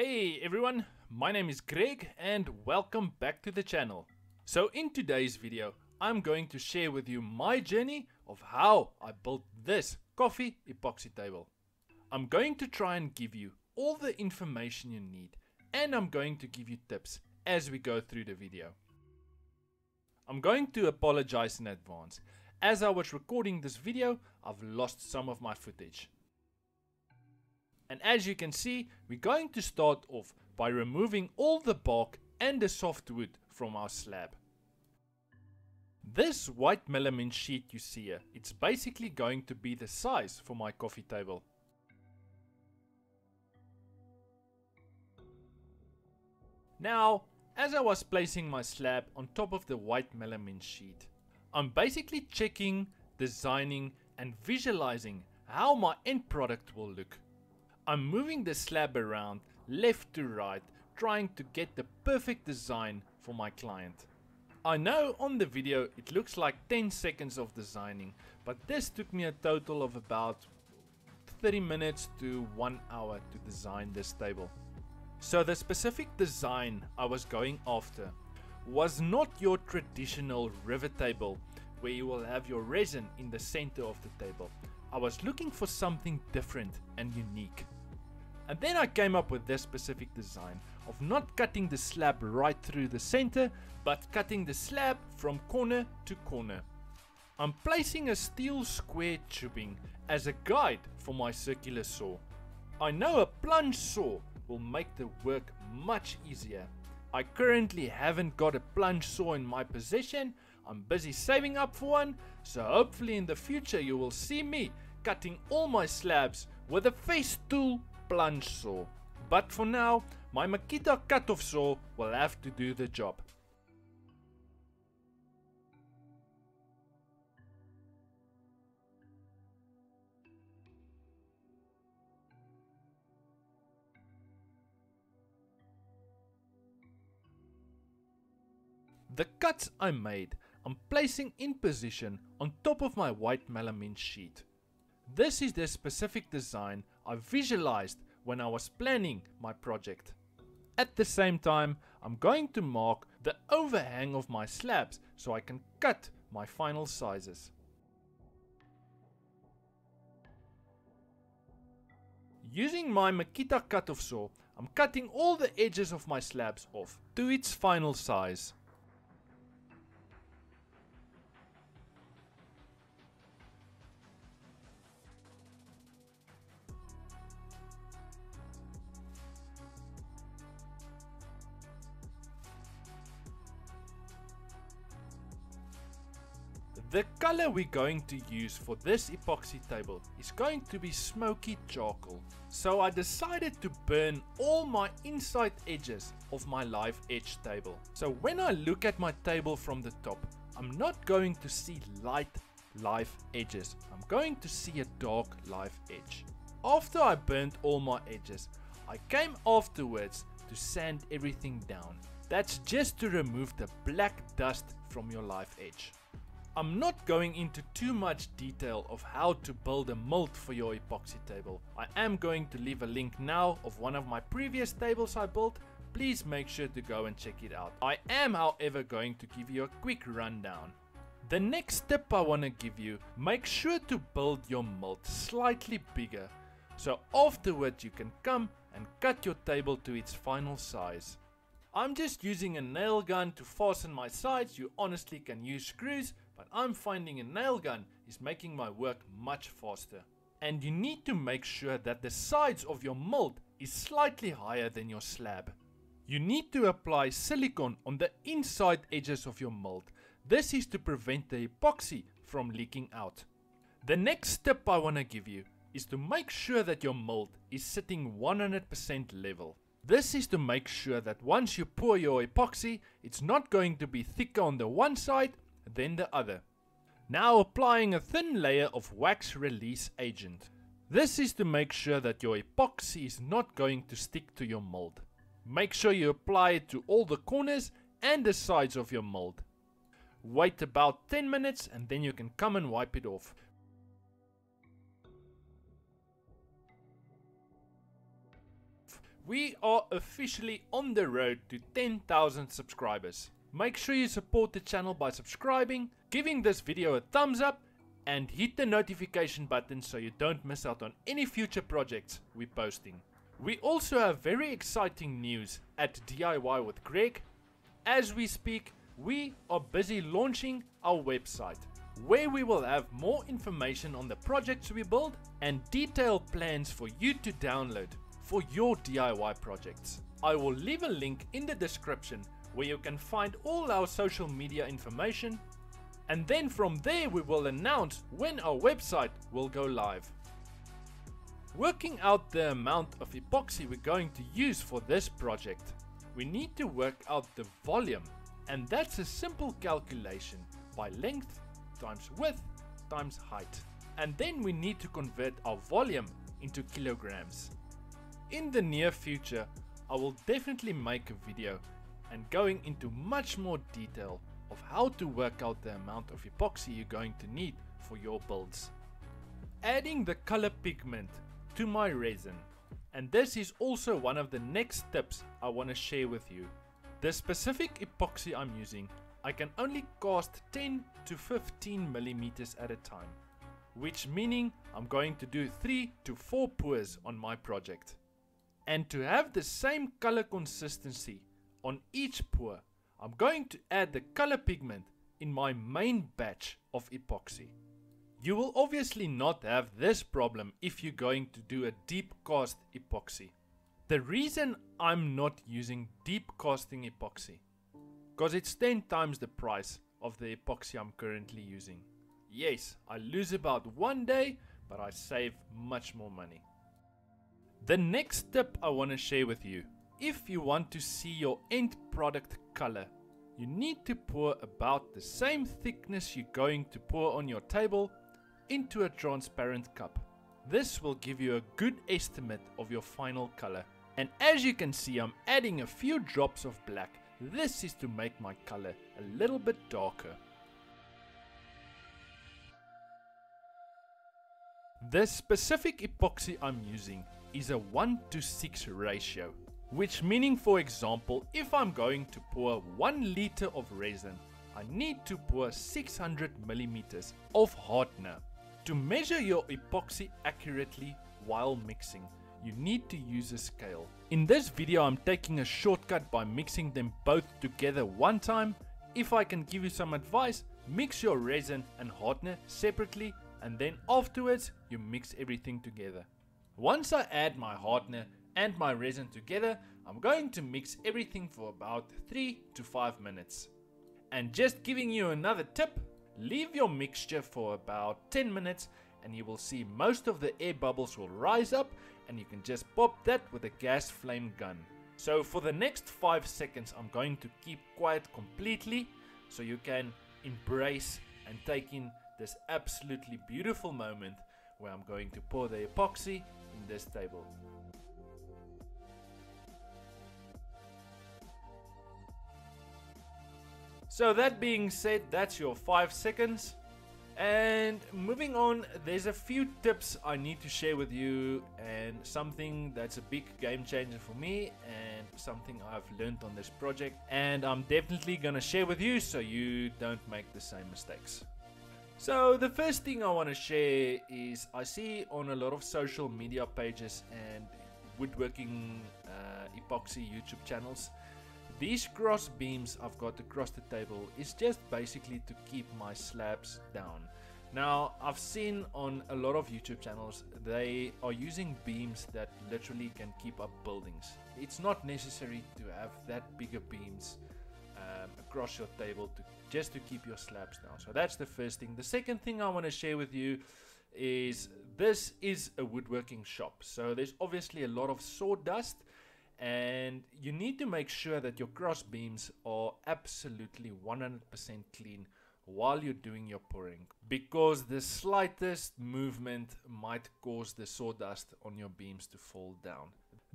Hey everyone, my name is Greg and welcome back to the channel. So in today's video, I'm going to share with you my journey of how I built this coffee epoxy table. I'm going to try and give you all the information you need and I'm going to give you tips as we go through the video. I'm going to apologize in advance. As I was recording this video, I've lost some of my footage. And as you can see, we're going to start off by removing all the bark and the softwood from our slab. This white melamine sheet you see here, it's basically going to be the size for my coffee table. Now, as I was placing my slab on top of the white melamine sheet, I'm basically checking, designing and visualizing how my end product will look. I'm moving the slab around left to right trying to get the perfect design for my client. I know on the video it looks like 10 seconds of designing but this took me a total of about 30 minutes to 1 hour to design this table. So the specific design I was going after was not your traditional river table where you will have your resin in the center of the table. I was looking for something different and unique. And then I came up with this specific design of not cutting the slab right through the center, but cutting the slab from corner to corner. I'm placing a steel square tubing as a guide for my circular saw. I know a plunge saw will make the work much easier. I currently haven't got a plunge saw in my possession, I'm busy saving up for one, so hopefully in the future you will see me cutting all my slabs with a face tool plunge saw. But for now, my Makita cut-off saw will have to do the job. The cuts I made, I'm placing in position on top of my white melamine sheet. This is the specific design I visualized when I was planning my project. At the same time, I'm going to mark the overhang of my slabs so I can cut my final sizes. Using my Makita cut-off saw, I'm cutting all the edges of my slabs off to its final size. Color we're going to use for this epoxy table is going to be smoky charcoal. So I decided to burn all my inside edges of my live edge table. So when I look at my table from the top, I'm not going to see light live edges. I'm going to see a dark live edge. After I burnt all my edges, I came afterwards to sand everything down. That's just to remove the black dust from your live edge. I'm not going into too much detail of how to build a mold for your epoxy table. I am going to leave a link now of one of my previous tables I built. Please make sure to go and check it out. I am however going to give you a quick rundown. The next tip I want to give you, make sure to build your mold slightly bigger. So afterward you can come and cut your table to its final size. I'm just using a nail gun to fasten my sides, you honestly can use screws but I'm finding a nail gun is making my work much faster. And you need to make sure that the sides of your mold is slightly higher than your slab. You need to apply silicone on the inside edges of your mold. This is to prevent the epoxy from leaking out. The next step I want to give you is to make sure that your mold is sitting 100% level. This is to make sure that once you pour your epoxy, it's not going to be thicker on the one side then the other. Now applying a thin layer of wax release agent. This is to make sure that your epoxy is not going to stick to your mold. Make sure you apply it to all the corners and the sides of your mold. Wait about 10 minutes and then you can come and wipe it off. We are officially on the road to 10,000 subscribers. Make sure you support the channel by subscribing, giving this video a thumbs up and hit the notification button so you don't miss out on any future projects we're posting. We also have very exciting news at DIY with Greg. As we speak, we are busy launching our website where we will have more information on the projects we build and detailed plans for you to download for your DIY projects. I will leave a link in the description where you can find all our social media information and then from there we will announce when our website will go live. Working out the amount of epoxy we're going to use for this project, we need to work out the volume and that's a simple calculation by length times width times height. And then we need to convert our volume into kilograms. In the near future, I will definitely make a video and going into much more detail of how to work out the amount of epoxy you're going to need for your builds. Adding the color pigment to my resin and this is also one of the next tips I want to share with you. The specific epoxy I'm using I can only cast 10 to 15 millimeters at a time, which meaning I'm going to do 3 to 4 pours on my project. And to have the same color consistency on each pour, I'm going to add the color pigment in my main batch of epoxy. You will obviously not have this problem if you're going to do a deep cast epoxy. The reason I'm not using deep casting epoxy because it's 10 times the price of the epoxy I'm currently using. Yes, I lose about one day, but I save much more money. The next tip I want to share with you if you want to see your end product color, you need to pour about the same thickness you're going to pour on your table into a transparent cup. This will give you a good estimate of your final color. And as you can see, I'm adding a few drops of black. This is to make my color a little bit darker. The specific epoxy I'm using is a 1 to 6 ratio. Which meaning for example, if I'm going to pour 1 liter of resin, I need to pour 600 millimeters of hardener. To measure your epoxy accurately while mixing, you need to use a scale. In this video I'm taking a shortcut by mixing them both together one time. If I can give you some advice, mix your resin and hardener separately and then afterwards you mix everything together. Once I add my hardener and my resin together, I'm going to mix everything for about 3 to 5 minutes. And just giving you another tip, leave your mixture for about 10 minutes and you will see most of the air bubbles will rise up and you can just pop that with a gas flame gun. So for the next 5 seconds I'm going to keep quiet completely so you can embrace and take in this absolutely beautiful moment where I'm going to pour the epoxy in this table. So that being said, that's your 5 seconds. And moving on, there's a few tips I need to share with you and something that's a big game changer for me and something I've learned on this project and I'm definitely gonna share with you so you don't make the same mistakes. So the first thing I want to share is I see on a lot of social media pages and woodworking uh, epoxy YouTube channels these cross beams I've got across the table is just basically to keep my slabs down. Now I've seen on a lot of YouTube channels they are using beams that literally can keep up buildings. It's not necessary to have that bigger beams um, across your table to just to keep your slabs down. So that's the first thing. The second thing I want to share with you is this is a woodworking shop. So there's obviously a lot of sawdust and you need to make sure that your cross beams are absolutely 100% clean while you're doing your pouring because the slightest movement might cause the sawdust on your beams to fall down.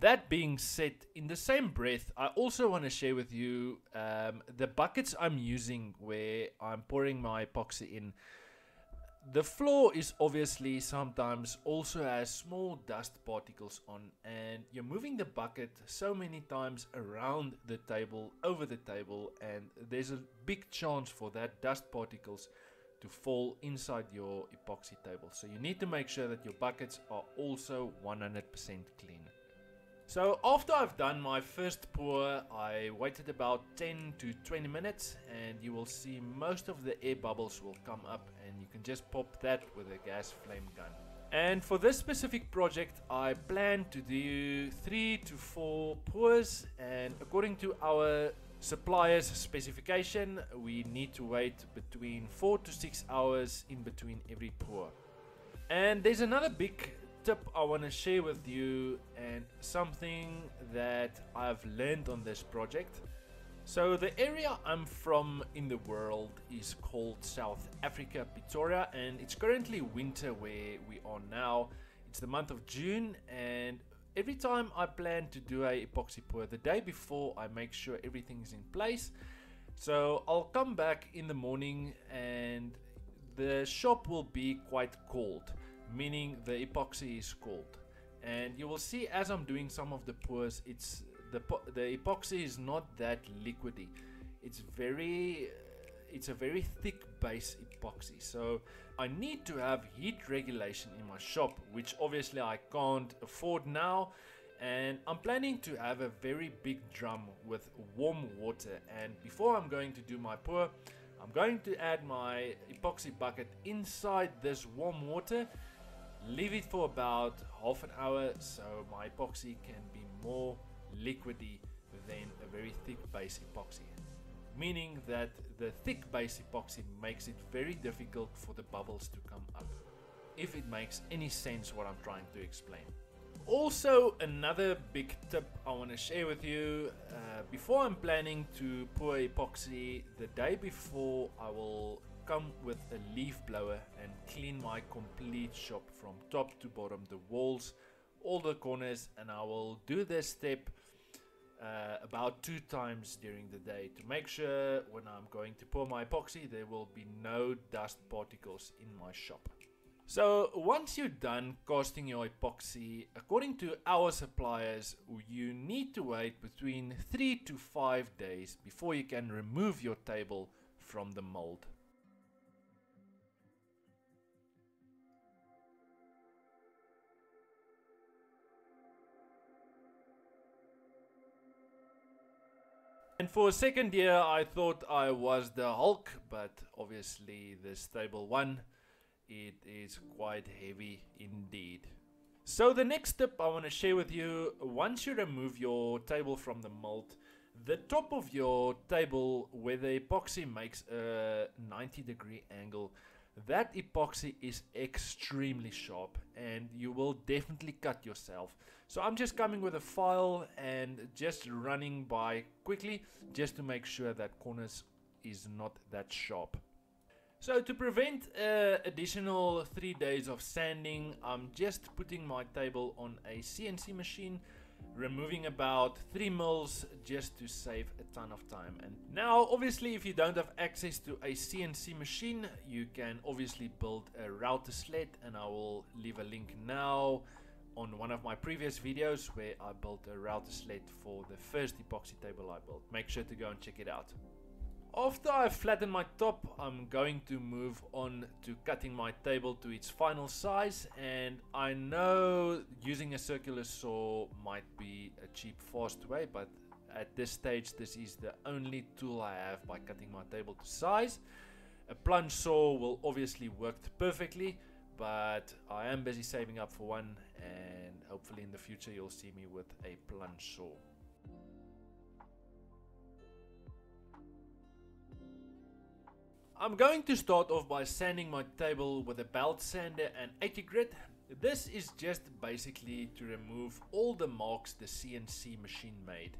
That being said, in the same breath, I also want to share with you um, the buckets I'm using where I'm pouring my epoxy in. The floor is obviously sometimes also has small dust particles on and you're moving the bucket so many times around the table, over the table and there's a big chance for that dust particles to fall inside your epoxy table. So you need to make sure that your buckets are also 100% clean. So after I've done my first pour, I waited about 10 to 20 minutes and you will see most of the air bubbles will come up and you can just pop that with a gas flame gun. And for this specific project, I plan to do 3 to 4 pours and according to our supplier's specification, we need to wait between 4 to 6 hours in between every pour. And there's another big tip I want to share with you and something that I've learned on this project. So the area I'm from in the world is called South Africa, Pretoria, and it's currently winter where we are now. It's the month of June and every time I plan to do a epoxy pour, the day before I make sure everything's in place. So I'll come back in the morning and the shop will be quite cold meaning the epoxy is cold. And you will see as I'm doing some of the pours it's the the epoxy is not that liquidy. It's very uh, it's a very thick base epoxy. So I need to have heat regulation in my shop which obviously I can't afford now. And I'm planning to have a very big drum with warm water. And before I'm going to do my pour I'm going to add my epoxy bucket inside this warm water Leave it for about half an hour so my epoxy can be more liquidy than a very thick base epoxy. Meaning that the thick base epoxy makes it very difficult for the bubbles to come up. If it makes any sense what I'm trying to explain. Also another big tip I want to share with you. Uh, before I'm planning to pour epoxy, the day before I will come with a leaf blower and clean my complete shop from top to bottom the walls all the corners and I will do this step uh, about two times during the day to make sure when I'm going to pour my epoxy there will be no dust particles in my shop. So once you're done casting your epoxy, according to our suppliers, you need to wait between 3 to 5 days before you can remove your table from the mold. And for a second year, I thought I was the Hulk, but obviously this table one, it is quite heavy indeed. So the next tip I want to share with you, once you remove your table from the mold, the top of your table where the epoxy makes a 90 degree angle, that epoxy is extremely sharp and you will definitely cut yourself. So I'm just coming with a file and just running by quickly just to make sure that corners is not that sharp. So to prevent uh, additional 3 days of sanding, I'm just putting my table on a CNC machine removing about 3 mils just to save a ton of time. And now obviously if you don't have access to a CNC machine you can obviously build a router sled and I will leave a link now on one of my previous videos where I built a router sled for the first epoxy table I built. Make sure to go and check it out after I flatten my top, I'm going to move on to cutting my table to its final size and I know using a circular saw might be a cheap fast way but at this stage this is the only tool I have by cutting my table to size. A plunge saw will obviously work perfectly but I am busy saving up for one and hopefully in the future you'll see me with a plunge saw. I'm going to start off by sanding my table with a belt sander and 80 grit. This is just basically to remove all the marks the CNC machine made.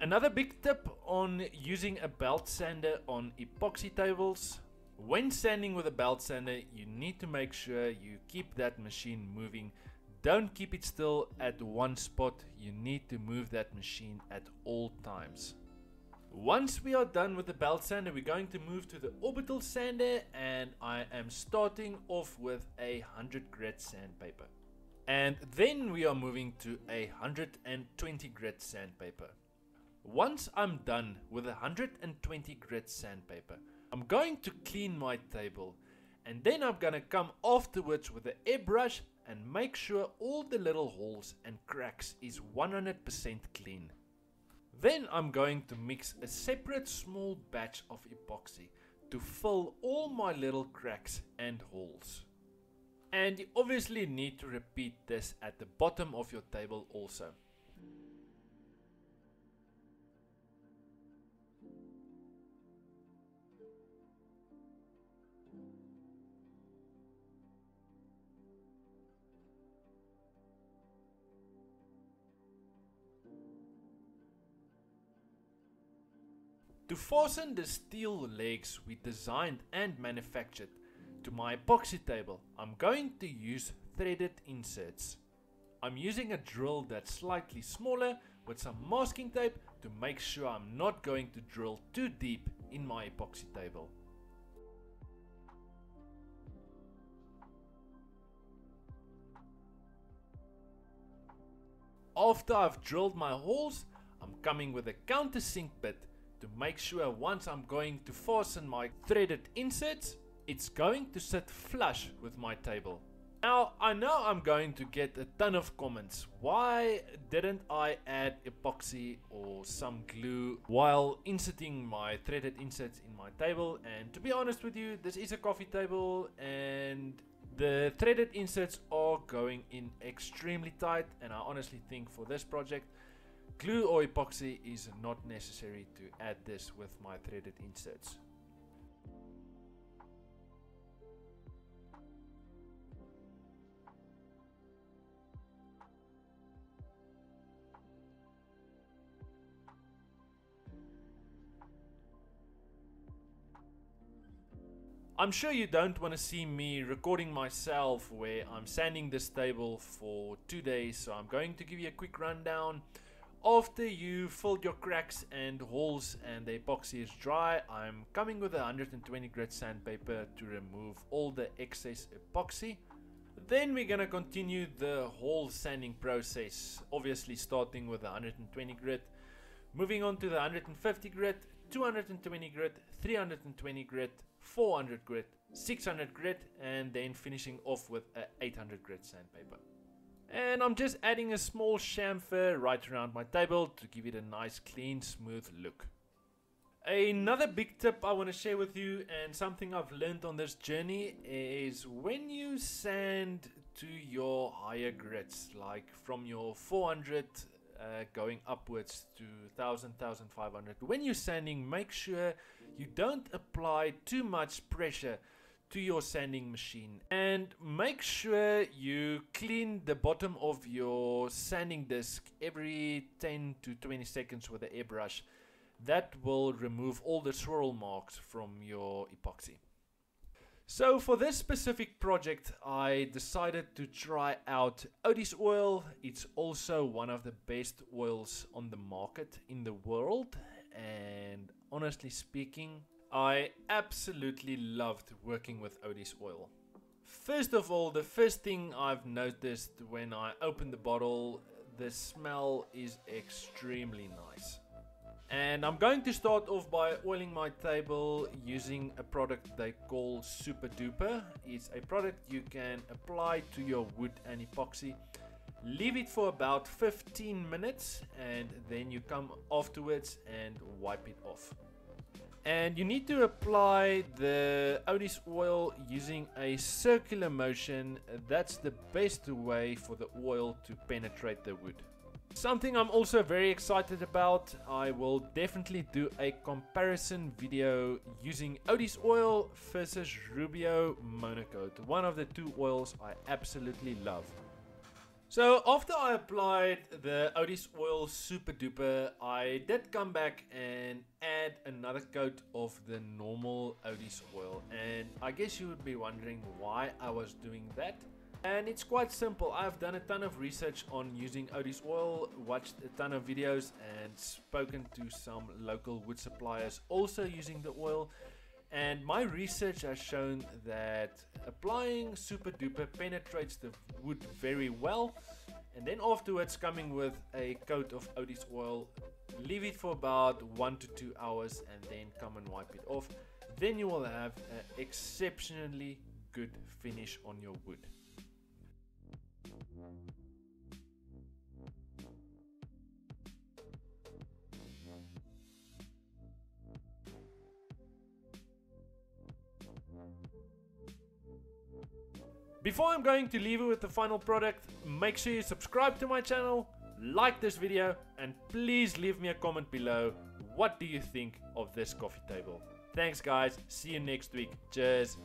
Another big tip on using a belt sander on epoxy tables. When sanding with a belt sander, you need to make sure you keep that machine moving. Don't keep it still at one spot. You need to move that machine at all times. Once we are done with the belt sander, we're going to move to the orbital sander and I am starting off with a 100 grit sandpaper. And then we are moving to a 120 grit sandpaper. Once I'm done with a 120 grit sandpaper, I'm going to clean my table and then I'm gonna come afterwards with the airbrush and make sure all the little holes and cracks is 100% clean. Then I'm going to mix a separate small batch of epoxy to fill all my little cracks and holes. And you obviously need to repeat this at the bottom of your table also. To fasten the steel legs we designed and manufactured to my epoxy table, I'm going to use threaded inserts. I'm using a drill that's slightly smaller with some masking tape to make sure I'm not going to drill too deep in my epoxy table. After I've drilled my holes, I'm coming with a countersink bit to make sure once I'm going to fasten my threaded inserts, it's going to sit flush with my table. Now, I know I'm going to get a ton of comments. Why didn't I add epoxy or some glue while inserting my threaded inserts in my table? And to be honest with you, this is a coffee table and the threaded inserts are going in extremely tight and I honestly think for this project Glue or epoxy is not necessary to add this with my threaded inserts. I'm sure you don't want to see me recording myself where I'm sanding this table for two days, so I'm going to give you a quick rundown. After you filled your cracks and holes and the epoxy is dry, I'm coming with a 120 grit sandpaper to remove all the excess epoxy. Then we're gonna continue the whole sanding process, obviously starting with 120 grit, moving on to the 150 grit, 220 grit, 320 grit, 400 grit, 600 grit, and then finishing off with a 800 grit sandpaper. And I'm just adding a small chamfer right around my table to give it a nice clean smooth look. Another big tip I want to share with you and something I've learned on this journey is when you sand to your higher grits like from your 400 uh, going upwards to 1000 1500 when you're sanding make sure you don't apply too much pressure to your sanding machine. And make sure you clean the bottom of your sanding disc every 10 to 20 seconds with an airbrush. That will remove all the swirl marks from your epoxy. So for this specific project I decided to try out Odie's oil. It's also one of the best oils on the market in the world. And honestly speaking I absolutely loved working with Odie's oil. First of all, the first thing I've noticed when I open the bottle, the smell is extremely nice. And I'm going to start off by oiling my table using a product they call Super Duper. It's a product you can apply to your wood and epoxy. Leave it for about 15 minutes and then you come afterwards and wipe it off. And you need to apply the Odie's oil using a circular motion. That's the best way for the oil to penetrate the wood. Something I'm also very excited about, I will definitely do a comparison video using Odie's oil versus Rubio Monocoat, one of the two oils I absolutely love. So after I applied the Odie's Oil Super Duper, I did come back and add another coat of the normal Odie's oil. And I guess you would be wondering why I was doing that. And it's quite simple. I've done a ton of research on using Odie's oil, watched a ton of videos and spoken to some local wood suppliers also using the oil. And my research has shown that applying super duper penetrates the wood very well. And then afterwards coming with a coat of Odie's oil, leave it for about one to two hours and then come and wipe it off. Then you will have an exceptionally good finish on your wood. Before I'm going to leave you with the final product, make sure you subscribe to my channel, like this video, and please leave me a comment below. What do you think of this coffee table? Thanks guys, see you next week. Cheers.